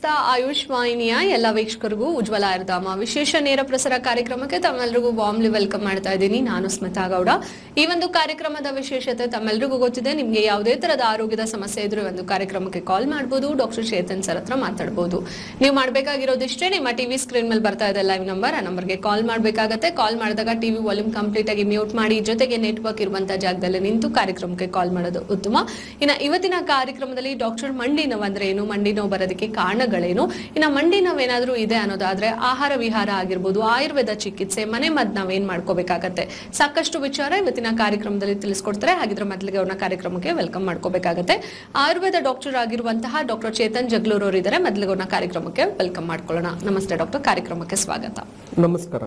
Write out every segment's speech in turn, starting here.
ಸಮಸ್ತ ಆಯುಷ್ ವಾಹಿನಿಯ ಎಲ್ಲ ವೀಕ್ಷಕರಿಗೂ ಉಜ್ವಲ ಅರ್ಧಾಮ ವಿಶೇಷ ನೇರ ಪ್ರಸಾರ ಕಾರ್ಯಕ್ರಮಕ್ಕೆ ತಮ್ಮೆಲ್ಲರಿಗೂ ವಾಮ್ಲಿ ವೆಲ್ಕಮ್ ಮಾಡ್ತಾ ಇದ್ದೀನಿ. ನಾನು ಸ್ಮಿತಾ ಗೌಡ. ಈ ಒಂದು ಕಾರ್ಯಕ್ರಮದ ವಿಶೇಷತೆ ತಮ್ಮೆಲ್ಲರಿಗೂ ಗೊತ್ತಿದೆ. ನಿಮ್ಗೆ ಯಾವುದೇ ತರದ ಆರೋಗ್ಯದ ಸಮಸ್ಯೆ ಇದ್ರೂ ಒಂದು ಕಾರ್ಯಕ್ರಮಕ್ಕೆ ಕಾಲ್ ಮಾಡಬಹುದು ಡಾಕ್ಟರ್ ಚೇತನ್ ಸರ್ ಹತ್ರ ಮಾತಾಡಬಹುದು ನೀವು ಮಾಡಬೇಕಾಗಿರೋದಿಷ್ಟೇ ನಿಮ್ಮ ಟಿವಿ ಸ್ಕ್ರೀನ್ ಮೇಲೆ ಬರ್ತಾ ಇದೆ ಲೈವ್ ನಂಬರ್ ಆ ನಂಬರ್ಗೆ ಕಾಲ್ ಮಾಡಬೇಕಾಗತ್ತೆ. ಕಾಲ್ ಮಾಡಿದಾಗ ಟಿವಿ ವಾಲ್ಯೂಮ್ ಕಂಪ್ಲೀಟ್ ಆಗಿ ಮ್ಯೂಟ್ ಮಾಡಿ, ಜೊತೆಗೆ ನೆಟ್ವರ್ಕ್ ಇರುವಂತಹ ಜಾಗದಲ್ಲಿ ನಿಂತು ಕಾರ್ಯಕ್ರಮಕ್ಕೆ ಕಾಲ್ ಮಾಡೋದು ಉತ್ತಮ. ಇನ್ನ ಇವತ್ತಿನ ಕಾರ್ಯಕ್ರಮದಲ್ಲಿ ಡಾಕ್ಟರ್ ಮಂಡಿ ನೋವು ಅಂದ್ರೆ ಏನು? ಮಂಡಿ ನೋವು ಬರೋದಕ್ಕೆ ಕಾರಣಗಳೇನು ಇನ್ನ ಮಂಡಿ ನೋವು ಏನಾದ್ರೂ ಇದೆ ಅನ್ನೋದಾದ್ರೆ ಆಹಾರ ವಿಹಾರ ಆಗಿರ್ಬೋದು, ಆಯುರ್ವೇದ ಚಿಕಿತ್ಸೆ, ಮನೆ ಮದ್ದು ನಾವೇನ್ ಮಾಡ್ಕೋಬೇಕಾಗತ್ತೆ? ಸಾಕಷ್ಟು ವಿಚಾರ ಇವತ್ತಿನ ಕಾರ್ಯಕ್ರಮದಲ್ಲಿ ತಿಳಿಸ್ಕೊಡ್ತಾರೆ. ಹಾಗಿದ್ರೆ ಮೊದಲಿಗೆ ಅವ್ರನ್ನ ಕಾರ್ಯಕ್ರಮಕ್ಕೆ ವೆಲ್ಕಮ್ ಮಾಡ್ಕೋಬೇಕಾಗತ್ತೆ. ಆಯುರ್ವೇದ ಡಾಕ್ಟರ್ ಆಗಿರುವಂತಹ ಡಾಕ್ಟರ್ ಚೇತನ್ ಜಗ್ಲೂರ್ ಅವರು ಇದ್ದಾರೆ ಮೊದಲಿಗೆ ಅವ್ರನ್ನ ಕಾರ್ಯಕ್ರಮಕ್ಕೆ ವೆಲ್ಕಮ್ ಮಾಡ್ಕೊಳ್ಳೋಣ. ನಮಸ್ತೆ ಡಾಕ್ಟರ್. ಕಾರ್ಯಕ್ರಮಕ್ಕೆ ಸ್ವಾಗತ. ನಮಸ್ಕಾರ.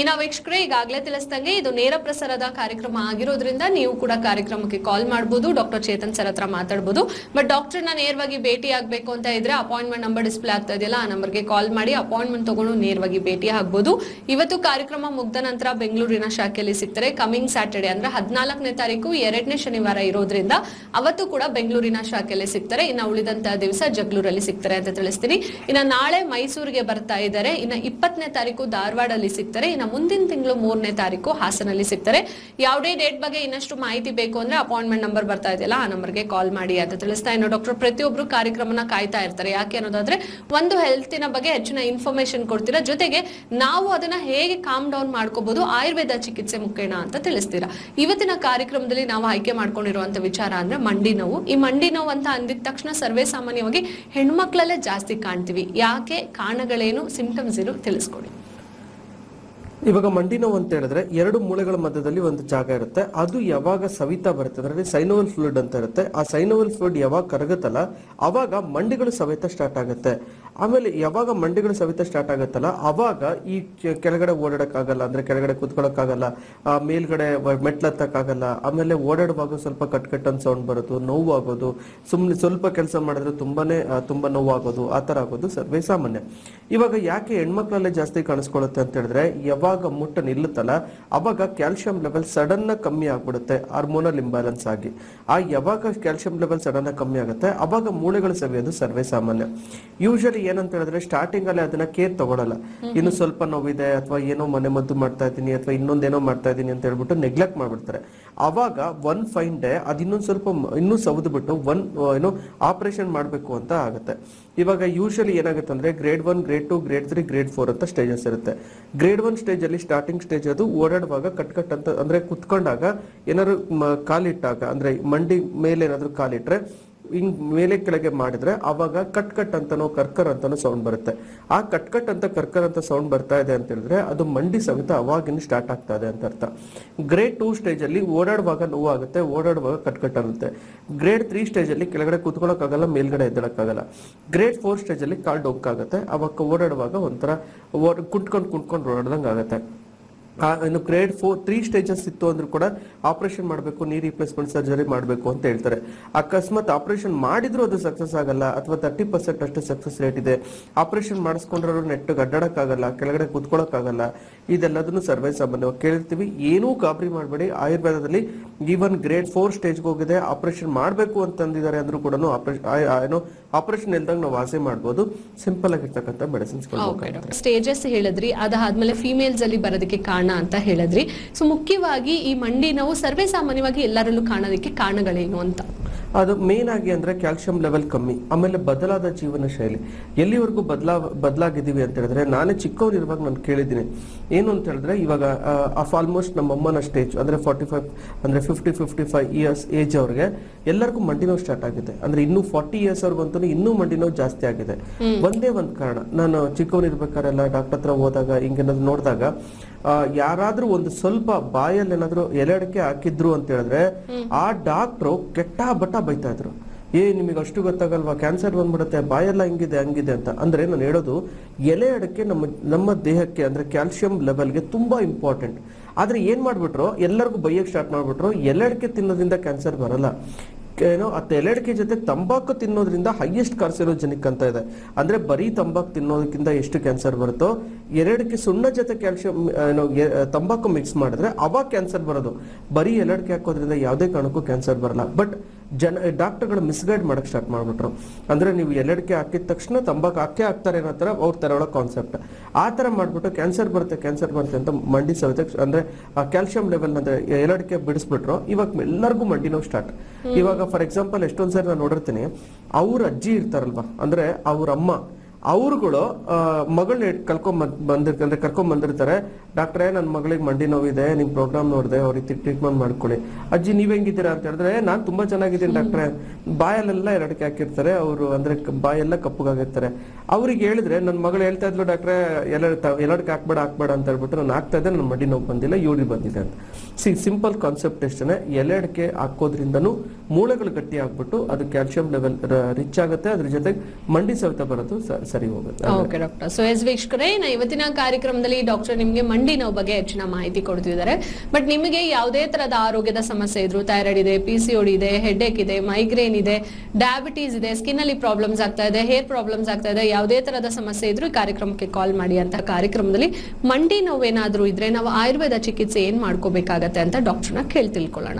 ಇನ್ನ ವೀಕ್ಷಕರೇ ಈಗಾಗಲೇ ತಿಳಿಸ್ದಂಗೆ ಇದು ನೇರ ಪ್ರಸಾರದ ಕಾರ್ಯಕ್ರಮ ಆಗಿರೋದ್ರಿಂದ ನೀವು ಕೂಡ ಕಾರ್ಯಕ್ರಮಕ್ಕೆ ಕಾಲ್ ಮಾಡಬಹುದು ಡಾಕ್ಟರ್ ಚೇತನ್ ಸರ್ ಹತ್ರ ಮಾತಾಡಬಹುದು ಬಟ್ ಡಾಕ್ಟರ್ನ ನೇರವಾಗಿ ಭೇಟಿ ಆಗ್ಬೇಕು ಅಂತ ಇದ್ರೆ ಅಪಾಯಿಂಟ್ಮೆಂಟ್ ನಂಬರ್ ಡಿಸ್ಪ್ಲೇ ಆಗ್ತಾ ಇದೆಯಲ್ಲ, ಆ ನಂಬರ್ಗೆ ಕಾಲ್ ಮಾಡಿ ಅಪಾಯಿಂಟ್ಮೆಂಟ್ ತಗೊಂಡು ನೇರವಾಗಿ ಭೇಟಿ ಆಗಬಹುದು ಇವತ್ತು ಕಾರ್ಯಕ್ರಮ ಮುಗ್ದ ನಂತರ ಬೆಂಗಳೂರಿನ ಶಾಖೆಯಲ್ಲಿ ಸಿಗ್ತಾರೆ. ಕಮಿಂಗ್ ಸ್ಯಾಟರ್ಡೆ ಅಂದ್ರೆ ಹದಿನಾಲ್ಕನೇ ತಾರೀಕು, ಎರಡನೇ ಶನಿವಾರ ಇರೋದ್ರಿಂದ ಅವತ್ತು ಕೂಡ ಬೆಂಗಳೂರಿನ ಶಾಖೆಯಲ್ಲಿ ಸಿಗ್ತಾರೆ. ಇನ್ನ ಉಳಿದಂತಹ ದಿವಸ ಜಗಳೂರಲ್ಲಿ ಸಿಗ್ತಾರೆ ಅಂತ ತಿಳಿಸ್ತೀನಿ. ಇನ್ನ ನಾಳೆ ಮೈಸೂರಿಗೆ ಬರ್ತಾ ಇದ್ದಾರೆ. ಇನ್ನ ಇಪ್ಪತ್ತನೇ ತಾರೀಕು ಧಾರವಾಡಲ್ಲಿ ಸಿಗ್ತಾರೆ. ಇನ್ನ ಮುಂದಿನ ತಿಂಗಳು ಮೂರನೇ ತಾರೀಕು ಹಾಸನಲ್ಲಿ ಸಿಗ್ತಾರೆ. ಯಾವುದೇ ಡೇಟ್ ಬಗ್ಗೆ ಇನ್ನಷ್ಟು ಮಾಹಿತಿ ಬೇಕು ಅಂದ್ರೆ ಅಪಾಯಿಂಟ್ಮೆಂಟ್ ನಂಬರ್ ಬರ್ತಾ ಇದೆಯಲ್ಲ, ಆ ನಂಬರ್ಗೆ ಕಾಲ್ ಮಾಡಿ ಅಂತ ತಿಳಿಸ್ತಾ ಇನ್ನು ಡಾಕ್ಟರ್ ಪ್ರತಿಯೊಬ್ರು ಕಾರ್ಯಕ್ರಮನ ಕಾಯ್ತಾ ಇರ್ತಾರೆ. ಯಾಕೆ ಅನ್ನೋದಾದ್ರೆ ಒಂದು ಹೆಲ್ತಿನ ಬಗ್ಗೆ ಹೆಚ್ಚಿನ ಇನ್ಫಾರ್ಮೇಶನ್ ಕೊಡ್ತೀರಾ. ಜೊತೆಗೆ ನಾವು ಅದನ್ನ ಹೇಗೆ ಕಾಮ್ ಡೌನ್ ಮಾಡ್ಕೋಬಹುದು ಆಯುರ್ವೇದ ಚಿಕಿತ್ಸೆ ಮುಖೇನ ಅಂತ ತಿಳಿಸ್ತೀರಾ. ಇವತ್ತಿನ ಕಾರ್ಯಕ್ರಮದಲ್ಲಿ ನಾವು ಆಯ್ಕೆ ಮಾಡ್ಕೊಂಡಿರುವಂತ ವಿಚಾರ ಅಂದ್ರೆ ಮಂಡಿ ನೋವು. ಈ ಮಂಡಿ ನೋವು ಅಂತ ಅಂದಿದ ತಕ್ಷಣ ಸರ್ವೇ ಸಾಮಾನ್ಯವಾಗಿ ಹೆಣ್ಮಕ್ಳಲ್ಲೇ ಜಾಸ್ತಿ ಕಾಣ್ತೀವಿ. ಯಾಕೆ? ಕಾರಣಗಳೇನು? ಸಿಂಪ್ಟಮ್ಸ್ ಏನು? ತಿಳಿಸ್ಕೊಡಿ. ಇವಾಗ ಮಂಡಿ ನೋವು ಅಂತ ಹೇಳಿದ್ರೆ ಎರಡು ಮೂಳೆಗಳ ಮಧ್ಯದಲ್ಲಿ ಒಂದು ಜಾಗ ಇರುತ್ತೆ. ಅದು ಯಾವಾಗ ಸವಿತಾ ಬರುತ್ತೆ ಅಂದ್ರೆ ಸೈನೋವಲ್ ಫ್ಲೂಯಿಡ್ ಅಂತ ಇರುತ್ತೆ. ಆ ಸೈನೋವಲ್ ಫ್ಲೂಯಿಡ್ ಯಾವಾಗ ಕರಗುತ್ತಲ್ಲ, ಅವಾಗ ಮಂಡಿಗಳು ಸವಿತ ಸ್ಟಾರ್ಟ್ ಆಗುತ್ತೆ. ಆಮೇಲೆ ಯಾವಾಗ ಮಂಡಿಗಳು ಸವಿತ ಸ್ಟಾರ್ಟ್ ಆಗುತ್ತಲ್ಲ, ಅವಾಗ ಈ ಕೆಳಗಡೆ ಓಡಾಡಕ್ಕಾಗಲ್ಲ, ಅಂದ್ರೆ ಕೆಳಗಡೆ ಕೂತ್ಕೊಳ್ಳೋಕ್ಕಾಗಲ್ಲ ಮೇಲ್ಗಡೆ ಮೆಟ್ಲತ್ತಕ್ಕಾಗಲ್ಲ, ಆಮೇಲೆ ಓಡಾಡುವಾಗ ಸ್ವಲ್ಪ ಕಟ್ ಕಟ್ ಅಂತ ಸೌಂಡ್ ಬರೋದು ನೋವು ಆಗೋದು ಸುಮ್ಮನೆ ಸ್ವಲ್ಪ ಕೆಲಸ ಮಾಡಿದ್ರೆ ತುಂಬಾನೇ ತುಂಬಾ ನೋವು ಆಗೋದು ಆ ತರ ಆಗೋದು ಸರ್ವೇ ಸಾಮಾನ್ಯ. ಇವಾಗ ಯಾಕೆ ಹೆಣ್ಮಕ್ಳಲ್ಲೇ ಜಾಸ್ತಿ ಕಾಣಿಸ್ಕೊಳುತ್ತೆ ಅಂತ ಹೇಳಿದ್ರೆ, ಯಾವಾಗ ಮುಟ್ಟ ನಿಲ್ಲುತ್ತಲ್ಲ, ಅವಾಗ ಕ್ಯಾಲ್ಸಿಯಂ ಲೆವೆಲ್ ಸಡನ್ ಕಮ್ಮಿ ಆಗ್ಬಿಡುತ್ತೆ ಹಾರ್ಮೋನಲ್ ಇಂಬ್ಯಾಲೆನ್ಸ್ ಆಗಿ. ಆ ಯಾವಾಗ ಕ್ಯಾಲ್ಸಿಯಂ ಲೆವೆಲ್ ಸಡನ್ ಕಮ್ಮಿ ಆಗುತ್ತೆ, ಅವಾಗ ಮೂಳೆಗಳು ಸವಿಯೋದು ಸರ್ವೇ ಸಾಮಾನ್ಯ. ಯೂಶಲಿ ಏನಂತ ಹೇಳಿದ್ರೆ ಸ್ಟಾರ್ಟಿಂಗ್ ಅಲ್ಲಿ ಅದನ್ನ ಕೇರ್ ತಗೊಳಲ್ಲ. ಇನ್ನು ಸ್ವಲ್ಪ ನೋವಿದೆ ಅಥವಾ ಏನೋ ಮನೆ ಮದ್ದು ಮಾಡ್ತಾ ಇದ್ದೀನಿ ಅಥವಾ ಇನ್ನೊಂದೇನೋ ಮಾಡ್ತಾ ಇದ್ದೀನಿ ಅಂತ ಹೇಳ್ಬಿಟ್ಟು ನೆಗ್ಲೆಕ್ಟ್ ಮಾಡ್ಬಿಡ್ತಾರೆ. ಅವಾಗ ಒನ್ ಫೈನ್ ಡೇ ಅದ್ ಇನ್ನೊಂದ್ ಸ್ವಲ್ಪ ಇನ್ನೂ ಸವದು ಬಿಟ್ಟು ಒನ್ ಏನೋ ಆಪರೇಷನ್ ಮಾಡಬೇಕು ಅಂತ ಆಗುತ್ತೆ. ಇವಾಗ ಯೂಶಲಿ ಏನಾಗುತ್ತೆ ಅಂದ್ರೆ grade one grade two grade three grade four ಅಂತ ಸ್ಟೇಜಸ್ ಇರುತ್ತೆ. ಗ್ರೇಡ್ ಒನ್ ಸ್ಟೇಜ್ ಅಲ್ಲಿ ಸ್ಟಾರ್ಟಿಂಗ್ ಸ್ಟೇಜ್ ಅದು ಓಡಾಡುವಾಗ ಕಟ್ ಕಟ್ ಅಂತ ಅಂದ್ರೆ ಕುತ್ಕೊಂಡಾಗ ಏನಾದ್ರು ಕಾಲಿಟ್ಟಾಗ ಅಂದ್ರೆ ಮಂಡಿ ಮೇಲೆ ಏನಾದ್ರು ಕಾಲಿಟ್ರೆ ಹಿಂಗ್ ಮೇಲೆ ಕೆಳಗೆ ಮಾಡಿದ್ರೆ ಅವಾಗ ಕಟ್ ಕಟ್ ಅಂತನೋ ಕರ್ಕರ್ ಅಂತನೋ ಸೌಂಡ್ ಬರುತ್ತೆ. ಆ ಕಟ್ ಕಟ್ ಅಂತ ಕರ್ಕರ್ ಅಂತ ಸೌಂಡ್ ಬರ್ತಾ ಇದೆ ಅಂತ ಹೇಳಿದ್ರೆ ಅದು ಮಂಡಿ ಸಮೇತ ಅವಾಗಿನ ಸ್ಟಾರ್ಟ್ ಆಗ್ತಾ ಇದೆ ಅಂತ ಅರ್ಥ. ಗ್ರೇಡ್ ಟೂ ಸ್ಟೇಜ್ ಅಲ್ಲಿ ಓಡಾಡುವಾಗ ನೋವು ಆಗುತ್ತೆ ಓಡಾಡುವಾಗ ಕಟ್ ಕಟ್ ಅನ್ನುತ್ತೆ. ಗ್ರೇಡ್ ತ್ರೀ ಸ್ಟೇಜ್ ಅಲ್ಲಿ ಕೆಳಗಡೆ ಕುತ್ಕೊಳ್ಳೋಕ್ಕಾಗಲ್ಲ ಮೇಲ್ಗಡೆ ಎದ್ದಳಕ್ಕಾಗಲ್ಲ. ಗ್ರೇಡ್ ಫೋರ್ ಸ್ಟೇಜ್ ಅಲ್ಲಿ ಕಾಲ್ ಆಗುತ್ತೆ ಅವಾಗ ಓಡಾಡುವಾಗ ಒಂಥರ ಕುಂಟ್ಕೊಂಡು ಕುಂಟ್ಕೊಂಡು ಓಡಾಡ್ದಂಗೆ ಆಗುತ್ತೆ ಇನ್ನು ಗ್ರೇಡ್ ಫೋರ್ ತ್ರೀ ಸ್ಟೇಜಸ್ ಇತ್ತು ಅಂದ್ರೂ ಕೂಡ ಆಪರೇಷನ್ ಮಾಡಬೇಕು ನೀ ರಿಪ್ಲೇಸ್ಮೆಂಟ್ ಸರ್ಜರಿ ಮಾಡಬೇಕು ಅಂತ ಹೇಳ್ತಾರೆ. ಅಕಸ್ಮಾತ್ ಆಪರೇಷನ್ ಮಾಡಿದ್ರು ಅದು ಸಕ್ಸಸ್ ಆಗಲ್ಲ, ಅಥವಾ ತರ್ಟಿ ಪರ್ಸೆಂಟ್ ಅಷ್ಟು ಸಕ್ಸಸ್ ರೇಟ್ ಇದೆ. ಆಪರೇಷನ್ ಮಾಡಿಸ್ಕೊಂಡ್ರೂ ನೆಟ್ಟಗೆ ಅಡ್ಡಾಡಕ್ಕಾಗಲ್ಲ, ಕೆಳಗಡೆ ಕುತ್ಕೊಳ್ಳೋಕ್ಕಾಗಲ್ಲ ಇದೆಲ್ಲದನ್ನು ಸರ್ವೇ ಸಾಮಾನ್ಯವಾಗಿ ಕೇಳಿರ್ತೀವಿ. ಏನೂ ಗಾಬರಿ ಮಾಡಬೇಡಿ. ಆಯುರ್ವೇದದಲ್ಲಿ ಈವನ್ ಗ್ರೇಡ್ ಫೋರ್ ಸ್ಟೇಜ್ಗೆ ಹೋಗಿದೆ. ಆಪರೇಷನ್ ಮಾಡಬೇಕು ಅಂತಂದಿದ್ದಾರೆ ಅಂದ್ರೂ ಕೂಡ ಏನು ಆಪರೇಷನ್ ಇಲ್ದಂಗೆ ನಾವು ವಾಸಿ ಮಾಡ್ಬೋದು. ಸಿಂಪಲ್ ಆಗಿರ್ತಕ್ಕಂಥ ಮೆಡಿಸಿನ್ಸ್ ಸ್ಟೇಜಸ್ ಹೇಳಿದ್ರಿ. ಅದಾದ್ಮೇಲೆ ಫಿಮೇಲ್ಸ್ ಅಲ್ಲಿ ಬರೋದಕ್ಕೆ ಕಾರಣ ಅಂತ ಹೇಳಿದ್ರಿ. ಸೊ ಮುಖ್ಯವಾಗಿ ಈ ಮಂಡಿ ನಾವು ಸರ್ವೇ ಸಾಮಾನ್ಯವಾಗಿ ಎಲ್ಲರಲ್ಲೂ ಕಾಣೋದಕ್ಕೆ ಕಾರಣಗಳೇನು ಅಂತ? ಅದು ಮೇನ್ ಆಗಿ ಅಂದ್ರೆ ಕ್ಯಾಲ್ಸಿಯಂ ಲೆವೆಲ್ ಕಮ್ಮಿ ಆಮೇಲೆ ಬದಲಾದ ಜೀವನ ಶೈಲಿ. ಎಲ್ಲಿವರೆಗೂ ಬದಲಾ ಬದಲಾಗಿದ್ದೀವಿ ಅಂತ ಹೇಳಿದ್ರೆ ನಾನೇ ಚಿಕ್ಕವನಿರುವಾಗ ನಾನು ಕೇಳಿದ್ದೀನಿ. ಏನು ಅಂತ ಹೇಳಿದ್ರೆ ಇವಾಗ ಆಫ್ ಆಲ್ಮೋಸ್ಟ್ ನಮ್ಮ ಅಮ್ಮನ ಸ್ಟೇಜ್ ಅಂದ್ರೆ ಫಾರ್ಟಿ ಫೈವ್ ಅಂದ್ರೆ fifty fifty five years age ಅವ್ರಿಗೆ ಎಲ್ಲರಿಗೂ ಮಂಡಿ ನೋವು ಸ್ಟಾರ್ಟ್ ಆಗಿದೆ. ಅಂದ್ರೆ ಇನ್ನೂ ಫಾರ್ಟಿ ಇಯರ್ಸ್ ಅವ್ರಿಗಂತೂ ಇನ್ನೂ ಮಂಡಿ ನೋವು ಜಾಸ್ತಿ ಆಗಿದೆ. ಒಂದೇ ಒಂದು ಕಾರಣ ನಾನು ಚಿಕ್ಕವನಿರ್ಬೇಕಾರೆಲ್ಲ ಡಾಕ್ಟರ್ ಹತ್ರ ಹೋದಾಗ ಹಿಂಗೇನಾದ್ರು ನೋಡಿದಾಗ ಯಾರಾದ್ರೂ ಒಂದು ಸ್ವಲ್ಪ ಬಾಯಲ್ಲಿ ಏನಾದ್ರು ಎಲೆ ಅಡಿಕೆ ಹಾಕಿದ್ರು ಅಂತ ಹೇಳಿದ್ರೆ ಆ ಡಾಕ್ಟ್ರು ಕೆಟ್ಟ ಬಟ್ಟ ಬೈತಾ ಇದ್ರು. ಏ, ನಿಮಗೆ ಅಷ್ಟು ಗೊತ್ತಾಗಲ್ವಾ? ಕ್ಯಾನ್ಸರ್ ಬಂದ್ಬಿಡುತ್ತೆ, ಬಾಯೆಲ್ಲ ಹಿಂಗಿದೆ, ಹಂಗಿದೆ ಅಂತ. ಅಂದ್ರೆ ನಾನು ಹೇಳೋದು, ಎಲೆ ಅಡಕೆ ನಮ್ಮ ನಮ್ಮ ದೇಹಕ್ಕೆ ಅಂದ್ರೆ ಕ್ಯಾಲ್ಸಿಯಂ ಲೆವೆಲ್ಗೆ ತುಂಬಾ ಇಂಪಾರ್ಟೆಂಟ್ ಆದ್ರೆ ಏನು ಮಾಡ್ಬಿಟ್ರು? ಎಲ್ಲರಿಗೂ ಬೈಯಕ್ಕೆ ಸ್ಟಾರ್ಟ್ ಮಾಡಿಬಿಟ್ರು. ಎಲೆ ಅಡಿಕೆ ತಿನ್ನೋದ್ರಿಂದ ಕ್ಯಾನ್ಸರ್ ಬರಲ್ಲ. ಏನೋ, ಆ ತೆಲೆಡಿಕೆ ಜೊತೆ ತಂಬಾಕು ತಿನ್ನೋದ್ರಿಂದ ಹೈಯೆಸ್ಟ್ ಕಾರ್ಸಿನೋಜೆನಿಕ್ ಅಂತ ಇದೆ. ಅಂದ್ರೆ ಬರೀ ತಂಬಾಕು ತಿನ್ನೋದಕ್ಕಿಂತ ಎಷ್ಟು ಕ್ಯಾನ್ಸರ್ ಬರುತ್ತೋ ಎರಡಕ್ಕೆ ಸುಣ್ಣ ಜೊತೆ ಕ್ಯಾಲ್ಸಿಯಂ ಏನೋ ತಂಬಾಕು ಮಿಕ್ಸ್ ಮಾಡಿದ್ರೆ ಅವಾಗ ಕ್ಯಾನ್ಸರ್ ಬರೋದು. ಬರೀ ಎಲಡಿಕೆ ಹಾಕೋದ್ರಿಂದ ಯಾವುದೇ ಕಾರಣಕ್ಕೂ ಕ್ಯಾನ್ಸರ್ ಬರಲ್ಲ. ಬಟ್ ಜನ ಡಾಕ್ಟರ್ಗಳು ಮಿಸ್ಗೈಡ್ ಮಾಡಕ್ ಸ್ಟಾರ್ಟ್ ಮಾಡ್ಬಿಟ್ರು. ಅಂದ್ರೆ ನೀವು ಎಲ್ಲಡಿಕೆ ಹಾಕಿದ ತಕ್ಷಣ ತಂಬಾಕು ಹಾಕೇ ಹಾಕ್ತಾರೆ ಅನ್ನೋ ತರ ಅವ್ರ ತರ ಒಳಗೆ ಕಾನ್ಸೆಪ್ಟ್ ಆ ತರ ಮಾಡ್ಬಿಟ್ಟು ಕ್ಯಾನ್ಸರ್ ಬರುತ್ತೆ ಕ್ಯಾನ್ಸರ್ ಬರುತ್ತೆ ಅಂತ ಮಂಡಿ ಸವಿತ ಅಂದ್ರೆ ಕ್ಯಾಲ್ಸಿಯಂ ಲೆವೆಲ್ ಅಂದ್ರೆ ಎಲ್ಲಡಿಕೆ ಬಿಡಿಸ್ಬಿಟ್ರು. ಇವಾಗ ಎಲ್ಲರಿಗೂ ಮಂಡಿ ನೋವು ಸ್ಟಾರ್ಟ್ ಇವಾಗ ಫಾರ್ ಎಕ್ಸಾಂಪಲ್ ಎಷ್ಟೊಂದು ಸರಿ ನಾನು ನೋಡಿರ್ತೀನಿ ಅವ್ರ ಅಜ್ಜಿ ಇರ್ತಾರಲ್ವಾ ಅಂದ್ರೆ ಅವ್ರ ಅಮ್ಮ ಅವ್ರುಗಳು ಮಗಳನ್ನ ಕಲ್ಕೊಂಡ್ ಬಂದಿರ್ ಅಂದ್ರೆ ಕರ್ಕೊಂಡ್ ಬಂದಿರ್ತಾರೆ. ಡಾಕ್ಟ್ರೇ ನನ್ನ ಮಗಳಿಗೆ ಮಂಡಿ ನೋವಿದೆ ನಿಮ್ ಪ್ರೋಗ್ರಾಮ್ ನೋಡಿದೆ ಅವ್ರಿಗೆ ಟ್ರೀಟ್ಮೆಂಟ್ ಮಾಡ್ಕೊಳ್ಳಿ. ಅಜ್ಜಿ ನೀವ್ ಹೆಂಗಿದ್ದೀರಾ ಅಂತ ಹೇಳಿದ್ರೆ ನಾನ್ ತುಂಬಾ ಚೆನ್ನಾಗಿದ್ದೀನಿ ಡಾಕ್ಟ್ರೆ. ಬಾಯಲ್ಲೆಲ್ಲ ಎರಡಕ್ಕೆ ಹಾಕಿರ್ತಾರೆ ಅವರು ಅಂದ್ರೆ ಬಾಯೆಲ್ಲ ಕಪ್ಪಗಾಗಿರ್ತಾರೆ. ಅವ್ರಿಗೆ ಹೇಳಿದ್ರೆ ನನ್ನ ಮಗಳು ಹೇಳ್ತಾ ಇದ್ಲು ಡಾಕ್ಟ್ರೆ ಎಲ್ಲ ಎರಡಕ್ಕೆ ಹಾಕ್ಬೇಡ ಹಾಕ್ಬೇಡ ಅಂತ ಹೇಳ್ಬಿಟ್ಟು ನಾನು ಹಾಕ್ತಾ ಇದ್ದೆ ನನ್ನ ಮಂಡಿ ನೋವು ಬಂದಿಲ್ಲ ಯೂರಿ ಬಂದಿದೆ ಅಂತ. ಸಿ, ಸಿಂಪಲ್ ಕಾನ್ಸೆಪ್ಟ್ ಎಷ್ಟೇ ಎಲೆ ಅಡಿಕೆ ಹಾಕೋದ್ರಿಂದನೂ ಮೂಳೆಗಳು ಗಟ್ಟಿ ಆಗ್ಬಿಟ್ಟು ಅದು ಕ್ಯಾಲ್ಸಿಯಂ ಲೆವೆಲ್ ರಿಚ್ ಆಗುತ್ತೆ, ಅದ್ರ ಜೊತೆಗೆ ಮಂಡಿ ಸವಿತ ಬರೋದು ಸರಿ ಹೋಗುತ್ತೆ. Okay doctor. ಸೊ ಎಸ್ ವೀಕ್ಷಕರೇ ಇವತ್ತಿನ ಕಾರ್ಯಕ್ರಮದಲ್ಲಿ ಡಾಕ್ಟರ್ ನಿಮಗೆ ಮಂಡಿ ನೋವು ಬಗ್ಗೆ ಹೆಚ್ಚಿನ ಮಾಹಿತಿ ಕೊಡ್ತಿದ್ದಾರೆ. ಬಟ್ ನಿಮಗೆ ಯಾವುದೇ ತರಹದ ಆರೋಗ್ಯದ ಸಮಸ್ಯೆ ಇದ್ರು, ಥೈರಾಯ್ಡ್ ಇದೆ ಪಿ ಸಿ ಇದೆ ಹೆಡ್ಏಕ್ ಇದೆ ಮೈಗ್ರೇನ್ ಇದೆ ಡಯಾಬಿಟೀಸ್ ಇದೆ ಸ್ಕಿನ್ ಅಲ್ಲಿ ಪ್ರಾಬ್ಲಮ್ಸ್ ಆಗ್ತಾ ಇದೆ ಹೇರ್ ಪ್ರಾಬ್ಲಮ್ಸ್ ಆಗ್ತಾ ಇದೆ, ಯಾವುದೇ ತರಹದ ಸಮಸ್ಯೆ ಇದ್ರು ಕಾರ್ಯಕ್ರಮಕ್ಕೆ ಕಾಲ್ ಮಾಡಿ ಅಂತ ಕಾರ್ಯಕ್ರಮದಲ್ಲಿ ಮಂಡಿ ನೋವು ಏನಾದ್ರೂ ಇದ್ರೆ ನಾವು ಆಯುರ್ವೇದ ಚಿಕಿತ್ಸೆ ಏನ್ ಮಾಡ್ಕೋಬೇಕಾಗತ್ತೆ? ಅಂತ ಡಾಕ್ಟರ್ನ ಕೇಳಿ ತಿಳ್ಕೊಳ್ಳೋಣ.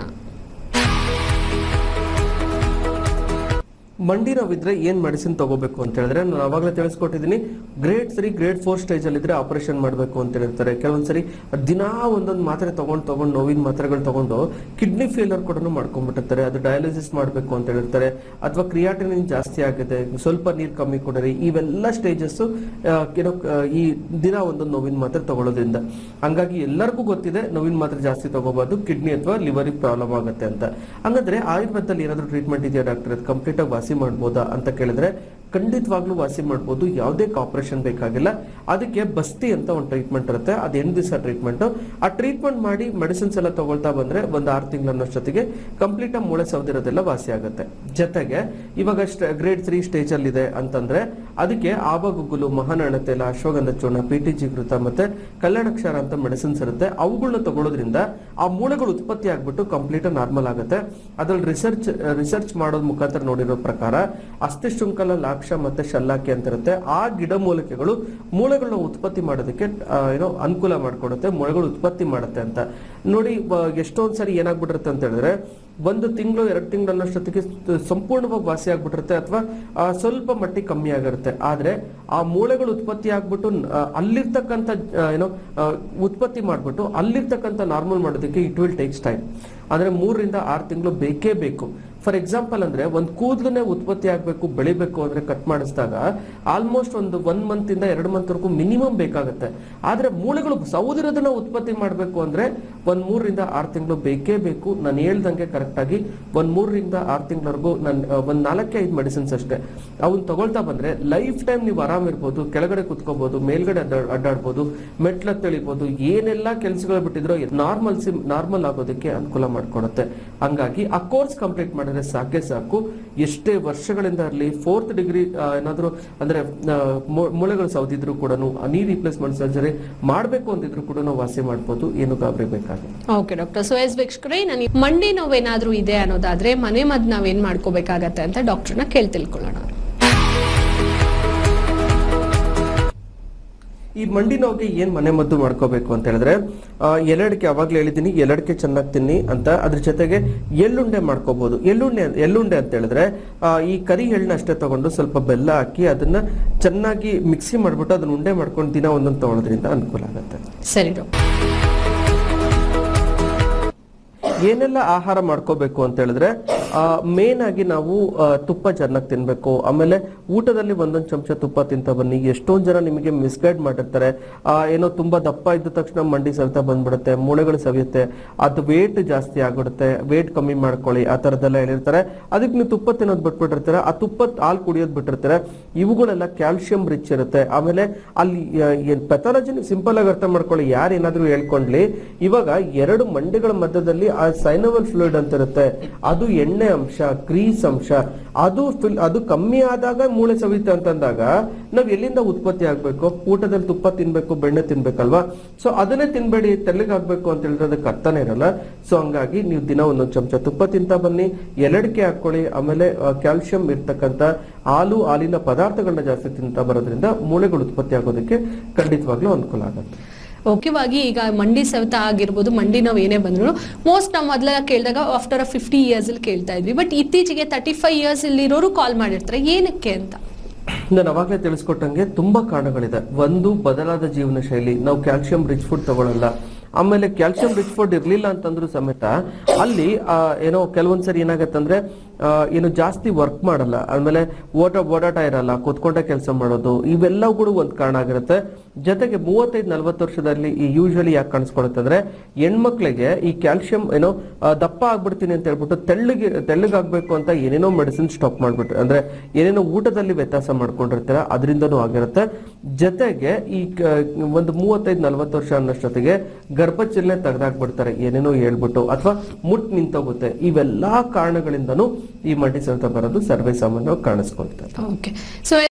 ಮಂಡಿ ನೋವಿದ್ರೆ ಏನ್ ಮೆಡಿಸಿನ್ ತಗೋಬೇಕು ಅಂತ ಹೇಳಿದ್ರೆ ನಾನು ಅವಾಗಲೇ ತಿಳಿಸ್ಕೊಟ್ಟಿದ್ದೀನಿ. Grade three grade four stage ಅಲ್ಲಿ ಇದ್ರೆ ಆಪರೇಷನ್ ಮಾಡಬೇಕು ಅಂತ ಹೇಳಿರ್ತಾರೆ ಕೆಲವೊಂದ್ಸರಿ ದಿನಾ ಒಂದೊಂದು ಮಾತ್ರೆ ತಗೊಂಡು ತಗೊಂಡು ನೋವಿನ ಮಾತ್ರೆಗಳು ತಗೊಂಡು ಕಿಡ್ನಿ ಫೇಲರ್ ಕೂಡ ಮಾಡ್ಕೊಂಡ್ಬಿಟ್ಟಿರ್ತಾರೆ ಅದು ಡಯಾಲಿಸಿಸ್ ಮಾಡಬೇಕು ಅಂತ ಹೇಳಿರ್ತಾರೆ. ಅಥವಾ ಕ್ರಿಯಾಟಿನಿನ್ ಜಾಸ್ತಿ ಆಗಿದೆ, ಸ್ವಲ್ಪ ನೀರು ಕಮ್ಮಿ ಕೊಡರಿ, ಇವೆಲ್ಲ ಸ್ಟೇಜಸ್ ಏನೋ ಈ ದಿನ ಒಂದೊಂದು ನೋವಿನ ಮಾತ್ರೆ ತಗೊಳ್ಳೋದ್ರಿಂದ. ಹಂಗಾಗಿ ಎಲ್ಲರಿಗೂ ಗೊತ್ತಿದೆ ನೋವಿನ ಮಾತ್ರೆ ಜಾಸ್ತಿ ತಗೋಬಾರ್ದು ಕಿಡ್ನಿ ಅಥವಾ ಲಿವರಿಗೆ ಪ್ರಾಬ್ಲಮ್ ಆಗುತ್ತೆ ಅಂತ. ಹಂಗಂದ್ರೆ ಆಯುರ್ವೇದದಲ್ಲಿ ಏನಾದರೂ ಟ್ರೀಟ್ಮೆಂಟ್ ಇದೆಯಾ ಡಾಕ್ಟರ್? ಕಂಪ್ಲೀಟ್ ಆಗಿ ವಾಸಿ ಮಾಡ್ಬೋದಾ ಅಂತ ಕೇಳಿದ್ರೆ ಖಂಡಿತವಾಗ್ಲೂ ವಾಸಿ ಮಾಡ್ಬೋದು, ಯಾವುದೇ ಆಪರೇಷನ್ ಬೇಕಾಗಿಲ್ಲ. ಅದಕ್ಕೆ ಬಸ್ತಿ ಅಂತ ಒಂದು ಟ್ರೀಟ್ಮೆಂಟ್ ಇರುತ್ತೆ, ಅದು ಎಂಟು ದಿವಸ ಟ್ರೀಟ್ಮೆಂಟ್ ಆ ಟ್ರೀಟ್ಮೆಂಟ್ ಮಾಡಿ ಮೆಡಿಸಿನ್ಸ್ ಎಲ್ಲ ತಗೊಳ್ತಾ ಬಂದ್ರೆ ಒಂದು ಆರು ತಿಂಗಳನ್ನಷ್ಟೊತ್ತಿಗೆ ಕಂಪ್ಲೀಟ್ ಆಗಿ ಮೂಳೆ ಸೌದಿರೋದೆಲ್ಲ ವಾಸಿ ಆಗುತ್ತೆ. ಜೊತೆಗೆ ಇವಾಗ ಗ್ರೇಡ್ ತ್ರೀ ಸ್ಟೇಜ್ ಅಲ್ಲಿ ಇದೆ ಅಂತಂದ್ರೆ ಅದಕ್ಕೆ ಆಬಗುಗ್ಗುಲು ಮಹಾನಣತೆಲ ಅಶ್ವಗಂಧ ಚೂರ್ಣ ಪಿ ಟಿ ಜಿಗೃತ ಮತ್ತೆ ಕಲ್ಯಾಣಕ್ಷರ ಅಂತ ಮೆಡಿಸಿನ್ಸ್ ಇರುತ್ತೆ. ಅವುಗಳನ್ನ ತಗೊಳ್ಳೋದ್ರಿಂದ ಆ ಮೂಳೆಗಳು ಉತ್ಪತ್ತಿ ಆಗ್ಬಿಟ್ಟು ಕಂಪ್ಲೀಟ್ ನಾರ್ಮಲ್ ಆಗುತ್ತೆ. ಅದ್ರಲ್ಲಿ ರಿಸರ್ಚ್ ರಿಸರ್ಚ್ ಮಾಡೋದ್ ಮುಖಾಂತರ ನೋಡಿರೋ ಪ್ರಕಾರ ಅಸ್ಥಿಶೃಂಖಲ ಲಾಕ್ಷ ಮತ್ತೆ ಶಲ್ಲಾಕಿ ಅಂತ ಇರುತ್ತೆ. ಆ ಗಿಡಮೂಲಿಕೆಗಳು ಮೂಳೆಗಳನ್ನ ಉತ್ಪತ್ತಿ ಮಾಡೋದಕ್ಕೆ ಏನೋ ಅನುಕೂಲ ಮಾಡಿಕೊಡುತ್ತೆ, ಮೂಳೆಗಳು ಉತ್ಪತ್ತಿ ಮಾಡುತ್ತೆ ಅಂತ. ನೋಡಿ ಎಷ್ಟೊಂದು ಸರಿ ಏನಾಗ್ಬಿಟ್ಟಿರುತ್ತೆ ಅಂತ ಹೇಳಿದ್ರೆ, ಒಂದು ತಿಂಗಳು, ಎರಡು ತಿಂಗಳು ಅನ್ನೋಷ್ಟೊತ್ತಿಗೆ ಸಂಪೂರ್ಣವಾಗಿ ವಾಸಿ ಆಗ್ಬಿಟ್ಟಿರುತ್ತೆ ಅಥವಾ ಸ್ವಲ್ಪ ಮಟ್ಟಿಗೆ ಕಮ್ಮಿ ಆಗಿರುತ್ತೆ. ಆದ್ರೆ ಆ ಮೂಳೆಗಳು ಉತ್ಪತ್ತಿ ಆಗ್ಬಿಟ್ಟು ಅಲ್ಲಿರ್ತಕ್ಕಂಥ ಏನೋ ಉತ್ಪತ್ತಿ ಮಾಡ್ಬಿಟ್ಟು ಅಲ್ಲಿರ್ತಕ್ಕಂಥ ನಾರ್ಮಲ್ ಮಾಡೋದಕ್ಕೆ ಇಟ್ ವಿಲ್ ಟೇಕ್ಸ್ ಟೈಮ್. ಅಂದ್ರೆ ಮೂರರಿಂದ ಆರು ತಿಂಗಳು ಬೇಕೇ ಬೇಕು. ಫಾರ್ ಎಕ್ಸಾಂಪಲ್ ಅಂದ್ರೆ ಒಂದು ಕೂದಲನ್ನೇ ಉತ್ಪತ್ತಿ ಆಗಬೇಕು, ಬೆಳಿಬೇಕು ಅಂದ್ರೆ ಕಟ್ ಮಾಡಿಸಿದಾಗ ಆಲ್ಮೋಸ್ಟ್ ಒಂದು ಒನ್ ಮಂತ್ ಇಂದ ಎರಡು ಮಂತ್ ವರೆಗೂ ಮಿನಿಮಮ್ ಬೇಕಾಗುತ್ತೆ. ಆದ್ರೆ ಮೂಳೆಗಳು ಸೌದಿರೋದನ್ನ ಉತ್ಪತ್ತಿ ಮಾಡಬೇಕು ಅಂದ್ರೆ ಒಂದ್ ಮೂರರಿಂದ ಆರು ತಿಂಗಳು ಬೇಕೇ ಬೇಕು. ನಾನು ಹೇಳ್ದಂಗೆ ಕರೆಕ್ಟ್ ಆಗಿ ಒಂದ್ ಮೂರರಿಂದ ಆರು ತಿಂಗಳವರೆಗೂ ನನ್ ಒಂದು ನಾಲ್ಕೇ ಐದು ಮೆಡಿಸಿನ್ಸ್ ಅಷ್ಟೇ. ಅವನ್ ತಗೊಳ್ತಾ ಬಂದ್ರೆ ಲೈಫ್ ಟೈಮ್ ನೀವು ಆರಾಮ್ ಇರ್ಬೋದು, ಕೆಳಗಡೆ ಕುತ್ಕೋಬಹುದು ಮೇಲ್ಗಡೆ ಅಡ್ಡಾ- ಅಡ್ಡಾಡ್ಬೋದು, ಮೆಟ್ಲ ತೆಳಿಬಹುದು ಏನೆಲ್ಲಾ ಕೆಲಸಗಳು ಬಿಟ್ಟಿದ್ರು ನಾರ್ಮಲ್ ಸಿಮ್, ನಾರ್ಮಲ್ ಆಗೋದಕ್ಕೆ ಅನುಕೂಲ ಮಾಡ್ಕೊಡುತ್ತೆ. ಹಂಗಾಗಿ ಆ ಕೋರ್ಸ್ ಕಂಪ್ಲೀಟ್ ಮಾಡಿದ್ರೆ ಸಾಕೆ ಸಾಕು. ಎಷ್ಟೇ ವರ್ಷಗಳಿಂದ ಇರಲಿ ಫೋರ್ತ್ ಡಿಗ್ರಿ ಏನಾದರೂ, ಅಂದ್ರೆ ಮೂಳೆಗಳು ಸೌದಿದ್ರು ಕೂಡ ನೀ ರಿಪ್ಲೇಸ್ಮೆಂಟ್ ಸರ್ಜರಿ ಮಾಡಬೇಕು ಅಂತಿದ್ರು ಕೂಡ ನಾವು ವಾಸಿ ಮಾಡ್ಬೋದು, ಏನು ಗಾಬರಿ ಬೇಕಾಗುತ್ತೆ ಓಕೆ ಡಾಕ್ಟರ್ ಸೊ ಎಸ್ ವೀಕ್ಷಕರೇ ನನಗೆ ಮಂಡಿ ನೋವೇನಾದ್ರೂ ಇದೆ ಅನ್ನೋದಾದ್ರೆ ಮನೆ ಮದ್ದು ನಾವೇನ್ ಮಾಡ್ಕೋಬೇಕಾಗತ್ತೆ ಅಂತ ಡಾಕ್ಟರ್ನ ಕೇಳಿ ತಿಳ್ಕೊಳ್ಳೋಣ. ಈ ಮಂಡಿ ನೋವಿಗೆ ಏನ್ ಮನೆ ಮದ್ದು ಮಾಡ್ಕೋಬೇಕು ಅಂತ ಹೇಳಿದ್ರೆ ಆ, ಎಲೆಡಿಕೆ ಅವಾಗ್ಲೇ ಹೇಳಿದೀನಿ ಎಲ್ಲಡಿಕೆ ಚೆನ್ನಾಗಿ ತಿನ್ನಿ ಅಂತ. ಅದ್ರ ಜೊತೆಗೆ ಎಳ್ಳುಂಡೆ ಮಾಡ್ಕೋಬಹುದು ಎಳ್ಳುಂಡೆ ಎಳ್ಳುಂಡೆ ಅಂತ ಹೇಳಿದ್ರೆ ಈ ಕರಿ ಎಳ್ಳನ್ನ ಅಷ್ಟೇ ತಗೊಂಡು ಸ್ವಲ್ಪ ಬೆಲ್ಲ ಹಾಕಿ ಅದನ್ನ ಚೆನ್ನಾಗಿ ಮಿಕ್ಸಿ ಮಾಡ್ಬಿಟ್ಟು ಅದನ್ನ ಉಂಡೆ ಮಾಡ್ಕೊಂಡು ದಿನ ಒಂದೊಂದು ತಗೊಳೋದ್ರಿಂದ ಅನುಕೂಲ ಆಗುತ್ತೆ. ಸರಿ ಏನೆಲ್ಲ ಆಹಾರ ಮಾಡ್ಕೋಬೇಕು ಅಂತ ಹೇಳಿದ್ರೆ ಮೇನ್ ಆಗಿ ನಾವು ತುಪ್ಪ ಚೆನ್ನಾಗಿ ತಿನ್ಬೇಕು. ಆಮೇಲೆ ಊಟದಲ್ಲಿ ಒಂದೊಂದು ಚಮಚ ತುಪ್ಪ ತಿಂತ ಬನ್ನಿ. ಎಷ್ಟೊಂದು ಜನ ನಿಮಗೆ ಮಿಸ್ಗೈಡ್ ಮಾಡಿರ್ತಾರೆ. ಏನೋ ತುಂಬಾ ದಪ್ಪ ಇದ್ದ ತಕ್ಷಣ ಮಂಡಿ ಸವಿತ ಬಂದ್ಬಿಡುತ್ತೆ, ಮೂಳೆಗಳು ಸವಿಯುತ್ತೆ, ಅದು ವೇಟ್ ಜಾಸ್ತಿ ಆಗ್ಬಿಡುತ್ತೆ ವೇಟ್ ಕಮ್ಮಿ ಮಾಡ್ಕೊಳ್ಳಿ, ಆ ತರದೆಲ್ಲ ಹೇಳಿರ್ತಾರೆ. ಅದಕ್ಕೆ ನೀವು ತುಪ್ಪ ತಿನ್ನೋದು ಬಿಟ್ಬಿಟ್ಟಿರ್ತಾರೆ. ಆ ತುಪ್ಪ ಹಾಲು ಕುಡಿಯೋದು ಬಿಟ್ಟಿರ್ತಾರೆ. ಇವುಗಳೆಲ್ಲ ಕ್ಯಾಲ್ಸಿಯಂ ರಿಚ್ ಇರುತ್ತೆ. ಆಮೇಲೆ ಅಲ್ಲಿ ಪೆಥಾಲಜಿ ಸಿಂಪಲ್ ಆಗಿ ಅರ್ಥ ಮಾಡ್ಕೊಳ್ಳಿ. ಯಾರು ಏನಾದ್ರೂ ಹೇಳ್ಕೊಂಡ್ಲಿ. ಇವಾಗ ಎರಡು ಮಂಡಿಗಳ ಮಧ್ಯದಲ್ಲಿ ಆ ಸೈನವಲ್ ಫ್ಲೂಯಿಡ್ ಅಂತ ಇರುತ್ತೆ ಅದು ಎಣ್ಣೆ ಅಂಶ, ಕ್ರೀಸ್ ಅಂಶ. ಅದು ಫಿಲ್ ಅದು ಕಮ್ಮಿ ಆದಾಗ ಮೂಳೆ ಸವಿತ ಅಂತಂದಾಗ ನಾವ್ ಎಲ್ಲಿಂದ ಉತ್ಪತ್ತಿ ಆಗ್ಬೇಕು? ಊಟದಲ್ಲಿ ತುಪ್ಪ ತಿನ್ಬೇಕು, ಬೆಣ್ಣೆ ತಿನ್ಬೇಕಲ್ವಾ? ಸೊ ಅದನ್ನೇ ತಿನ್ಬೇಡಿ ತೆಳ್ಳಗಾಗ್ಬೇಕು ಅಂತ ಹೇಳಿದ್ರೆ ಅದಕ್ಕೆ ಅರ್ಥನೇ ಇರಲ್ಲ. ಸೊ ಹಂಗಾಗಿ ನೀವು ದಿನ ಒಂದೊಂದು ಚಮಚ ತುಪ್ಪ ತಿಂತ ಬನ್ನಿ. ಎಲಡಿಕೆ ಹಾಕೊಳ್ಳಿ ಆಮೇಲೆ ಕ್ಯಾಲ್ಸಿಯಂ ಇರ್ತಕ್ಕಂಥ ಹಾಲು, ಹಾಲಿನ ಪದಾರ್ಥಗಳನ್ನ ಜಾಸ್ತಿ ತಿಂತಾ ಬರೋದ್ರಿಂದ ಮೂಳೆಗಳು ಉತ್ಪತ್ತಿ ಆಗೋದಕ್ಕೆ ಖಂಡಿತವಾಗ್ಲೂ ಅನುಕೂಲ ಆಗುತ್ತೆ. ಮುಖ್ಯವಾಗಿ ಈಗ ಮಂಡಿ ಸವೆತ ಆಗಿರ್ಬೋದು, ಮಂಡಿ ನಾವು ಏನೇ ಬಂದ್ರು ಮೋಸ್ಟ್ ನಾವು ಮೊದಲೆಲ್ಲ ಕೇಳಿದಾಗ ಆಫ್ಟರ್ ಅ ಫಿಫ್ಟಿ ಇಯರ್ಸ್ ಅಲ್ಲಿ ಕೇಳ್ತಾ ಇದ್ವಿ. ಬಟ್ ಇತ್ತೀಚೆಗೆ ತರ್ಟಿ ಫೈವ್ ಇಯರ್ಸ್ ಇಲ್ಲಿರೋರು ಕಾಲ್ ಮಾಡಿರ್ತಾರೆ. ಏನಕ್ಕೆ ಅಂತ? ನಾನು ಅವಾಗಲೇ ತಿಳಿಸ್ಕೊಟ್ಟಂಗೆ ತುಂಬಾ ಕಾರಣಗಳಿದೆ. ಒಂದು, ಬದಲಾದ ಜೀವನ ಶೈಲಿ. ನಾವು ಕ್ಯಾಲ್ಸಿಯಂ ರಿಚ್ ಫುಡ್ ತಗೊಳ್ಳಲ್ಲ ಆಮೇಲೆ ಕ್ಯಾಲ್ಸಿಯಂ ರಿಚ್ ಫುಡ್ ಇರ್ಲಿಲ್ಲ ಅಂತಂದ್ರೂ ಸಮೇತ ಅಲ್ಲಿ ಏನೋ ಕೆಲವೊಂದ್ಸರಿ ಏನಾಗತ್ತಂದ್ರೆ ಏನು ಜಾಸ್ತಿ ವರ್ಕ್ ಮಾಡಲ್ಲ. ಆಮೇಲೆ ಓಟ ಓಡಾಟ ಇರಲ್ಲ, ಕೂತ್ಕೊಂಡೆ ಕೆಲಸ ಮಾಡೋದು, ಇವೆಲ್ಲವೂ ಕೂಡ ಒಂದು ಕಾರಣ ಆಗಿರುತ್ತೆ. ಜೊತೆಗೆ ಮೂವತ್ತೈದು, ನಲ್ವತ್ತು ವರ್ಷದಲ್ಲಿ ಈ ಯೂಶಲಿ ಯಾಕೆ ಕಾಣಿಸ್ಕೊಳುತ್ತೆ ಅಂದ್ರೆ, ಹೆಣ್ಮಕ್ಳಿಗೆ ಈ ಕ್ಯಾಲ್ಸಿಯಂ ಏನೋ ದಪ್ಪ ಆಗ್ಬಿಡ್ತೀನಿ ಅಂತ ಹೇಳ್ಬಿಟ್ಟು ತೆಳ್ಳಗೆ ತೆಳ್ಳಗಾಗ್ಬೇಕು ಅಂತ ಏನೇನೋ ಮೆಡಿಸಿನ್ ಸ್ಟಾಪ್ ಮಾಡ್ಬಿಟ್ರೆ, ಅಂದ್ರೆ ಏನೇನೋ ಊಟದಲ್ಲಿ ವ್ಯತ್ಯಾಸ ಮಾಡ್ಕೊಂಡಿರ್ತೀರ, ಅದರಿಂದನೂ ಆಗಿರುತ್ತೆ. ಜೊತೆಗೆ ಈ ಒಂದು ಮೂವತ್ತೈದು, ನಲ್ವತ್ತು ವರ್ಷ ಅನ್ನೋಷ್ಟೊತ್ತಿಗೆ ಗರ್ಭಚಿಲ್ಲೆ ತೆಗೆದಾಕ್ಬಿಡ್ತಾರೆ ಏನೇನೋ ಹೇಳ್ಬಿಟ್ಟು, ಅಥವಾ ಮುಟ್ ನಿಂತೋಗುತ್ತೆ. ಇವೆಲ್ಲಾ ಕಾರಣಗಳಿಂದನೂ ಈ ಮಂಡಿ ಅಂತ ಬರೋದು ಸರ್ವೇ ಸಾಮಾನ್ಯವಾಗಿ ಕಾಣಿಸ್ಕೊಳ್ತಾರೆ ಓಕೆ ಸೊ